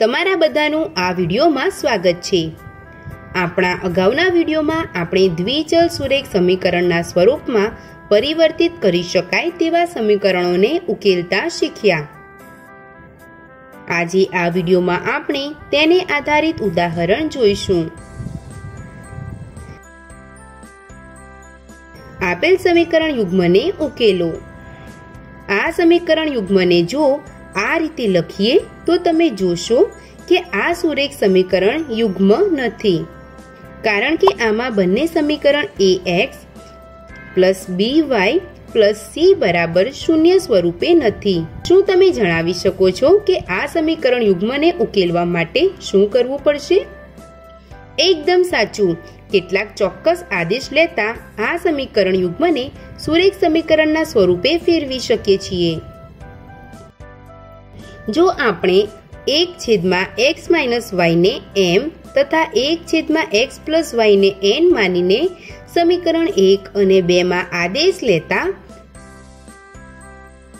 તમારા બધાનું આ વિડીયોમાં સ્વાગત છે. આપણા અગાઉના વિડીયોમાં આપણે દ્વિચલ સુરેખ સમીકરણના સ્વરૂપમાં પરિવર્તિત કરી શકાય તેવા સમીકરણોને ઉકેલતા શીખ્યા. આજે આ વિડીયોમાં આપણે તેને આધારિત ઉદાહરણ જોઈશું. આપેલ સમીકરણ યુગ્મને ઉકેલો. આ સમીકરણ યુગ્મને જો આ રીતે લખીએ તો તમે જોશો કે આ સુરેખ સમીકરણ યુગ્મ નથી. કારણ કે આમાં બંને સમીકરણ a x plus b y plus c બરાબર શૂન્ય સ્વરૂપે નથી. શું તમે જણાવી શકો છો કે આ સમીકરણ યુગ્મને ઉકેલવા માટે શું કરવું પડશે? એકદમ સાચું. કેટલાક ચોક્કસ આદેશ લેતા આ સમીકરણ યુગ્મને સુરેખ સમીકરણના સ્વરૂપે ફેરવી શકીએ છીએ. જો આપણે એક છેદમાં એક્સ માઇનસ વાયને એમ તથા એક છેદમાં એક્સ પ્લસ વાયને એન માનીને સમીકરણ એક અને બેમાં આદેશ લેતા,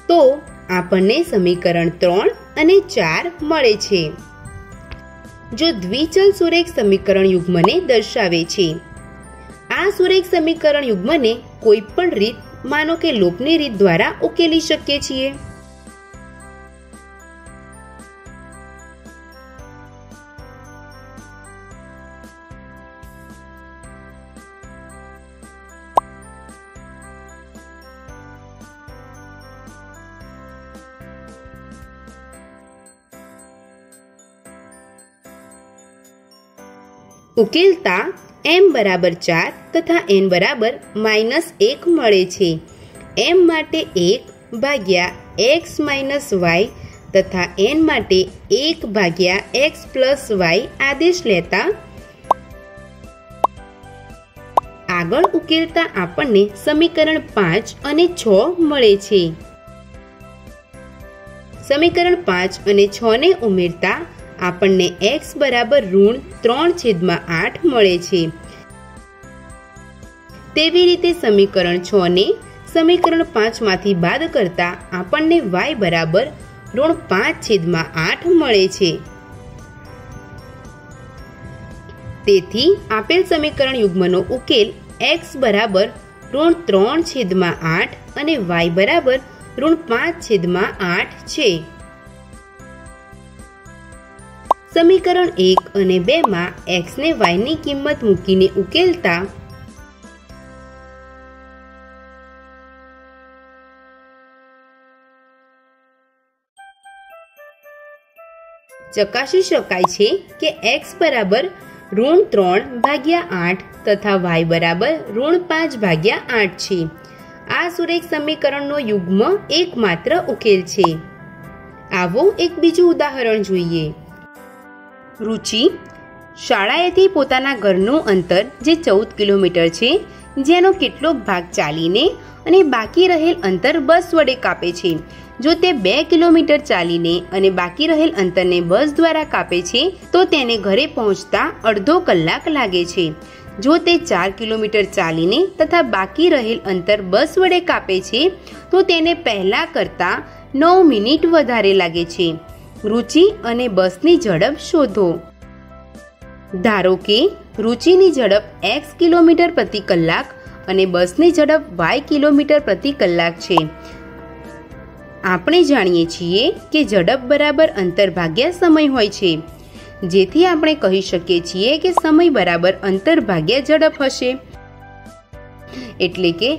તો આપણને સમીકરણ ત્રણ અને ચાર મળે છે. જો દ્વિચલ સુરેખ સમીકરણ યુગ્મને દર્શાવે છે. આ સુરેખ સમીકરણ યુગ્મને કોઈ પણ રીત, માનો કે લોપની રીત દ્વારા ઉકેલી શકીએ છીએ. ઉકેલતા એમ બરાબર ચાર તથા એન બરાબર માઇનસ એક મળે છે. એમ માટે એક ભાગ્યા એક્સ માઇનસ વાય તથા એન માટે એક ભાગ્યા એક્સ પ્લસ વાય આદેશ લેતા આગળ ઉકેલતા આપણને સમીકરણ પાંચ અને છ મળે છે. સમીકરણ પાંચ અને છ ને ઉમેરતા આપણને એક્સ બરાબર ઋણ ત્રણ છેદમાં આઠ મળે છે. તેવી રીતે સમીકરણ છ ને સમીકરણ પાંચમાંથી બાદ કરતા આપણને વાય બરાબર ઋણ પાંચ છેદમાં આઠ મળે છે. તેથી આપેલ સમીકરણ યુગ્મનો ઉકેલ એક્સ બરાબર ઋણ ત્રણ છેદમાં આઠ અને વાય બરાબર ઋણ પાંચ છેદમાં આઠ છે. સમીકરણ એક અને બેમાં એક્સ ને વાયની કિંમત મૂકીને ઉકેલતા ચકાસી શકાય છે કે એક્સ બરાબર ઋણ ત્રણ ભાગ્યા આઠ તથા વાય બરાબર ઋણ પાંચ ભાગ્યા આઠ છે. આ સુરેખ સમીકરણનો યુગ્મ એકમાત્ર ઉકેલ છે. આવો એક બીજું ઉદાહરણ જોઈએ. રુચિ શાળાએથી પોતાના ઘરનું અંતર જે ચૌદ કિલોમીટર છે, જેનો કેટલોક ભાગ ચાલીને અને બાકી રહેલ અંતર બસ વડે કાપે છે. જો તે બે કિલોમીટર ચાલીને અને બાકી રહેલ અંતરને બસ દ્વારા કાપે છે, તો તેને ઘરે પહોંચતા અડધો કલાક લાગે છે. જો તે ચાર કિલોમીટર ચાલીને તથા બાકી રહેલ અંતર બસ વડે કાપે છે, તો તેને પહેલાં કરતાં નવ મિનિટ વધારે લાગે છે. રુચિ અને બસની ઝડપ શોધો. ધારો કે રુચિની ઝડપ એક્સ કિલોમીટર પ્રતિ કલાક અને બસની ઝડપ વાય કિલોમીટર પ્રતિ કલાક છે. આપણે જાણીએ છીએ કે ઝડપ બરાબર અંતર ભાગ્યા સમય હોય છે. જેથી આપણે કહી શકીએ છીએ કે સમય બરાબર અંતર ભાગ્યા ઝડપ હશે. એટલે કે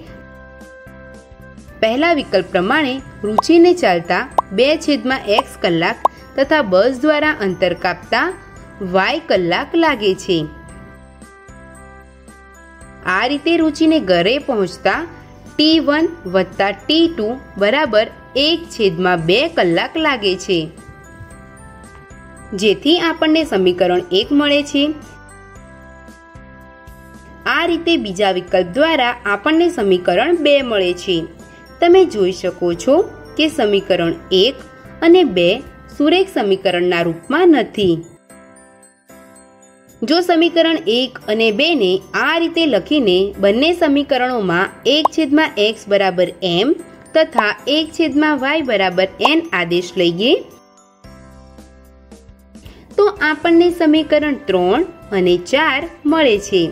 પહેલા વિકલ્પ પ્રમાણે રુચિને ચાલતા બે છેદમાં એક્સ કલાક તથા બસ દ્વારા અંતર કાપતા વાય કલાક લાગે છે. આ રીતે રુચિને ઘરે પહોંચતા ટી વન વત્તા ટી ટુ બરાબર એક છેદમાં બે કલાક લાગે છે. જેથી આપણને સમીકરણ એક મળે છે. આ રીતે બીજા વિકલ્પ દ્વારા આપણને સમીકરણ બે મળે છે. તમે જોઈ શકો છો કે સમીકરણ એક અને બે સુરેખ સમીકરણના રૂપમાં નથી. જો સમીકરણ એક અને બેને આ રીતે લખીને બંને સમીકરણોમાં એક છેદમાં એક્સ બરાબર એમ તથા એક છેદમાં વાય બરાબર એન આદેશ લઈએ. તો આપણને સમીકરણ ત્રણ અને ચાર મળે છે.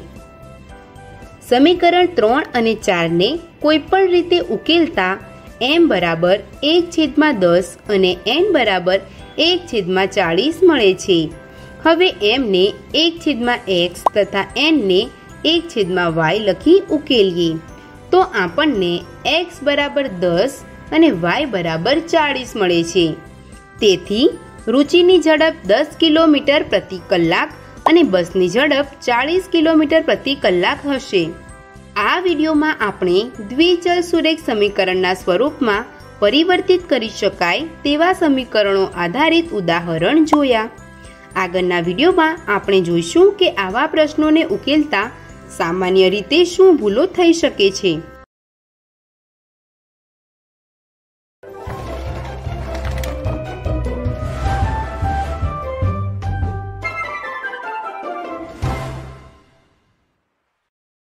સમીકરણ ત્રણ અને ચારને કોઈપણ રીતે ઉકેલતા એમ બરાબર એક છેદમાં દસ અને એન બરાબર એક છેદમાં ચાળીસ મળે છે. હવે એમને એક છેદમાં એક્સ તથા એનને એક છેદમાં વાય લખી ઉકેલીએ. તો આપણને એક્સ બરાબર દસ અને વાય બરાબર ચાળીસ મળે છે. તેથી રુચિની ઝડપ દસ કિલોમીટર પ્રતિ કલાક અને બસની ઝડપ ચાળીસ કિલોમીટર પ્રતિ કલાક હશે. આ વિડીયોમાં આપણે દ્વિચલ સુરેખ સમીકરણના સ્વરૂપમાં પરિવર્તિત કરી શકાય તેવા સમીકરણો આધારિત ઉદાહરણ જોયા. આગળના વિડીયોમાં આપણે જોઈશું કે આવા પ્રશ્નોને ઉકેલતા સામાન્ય રીતે શું ભૂલો થઈ શકે છે.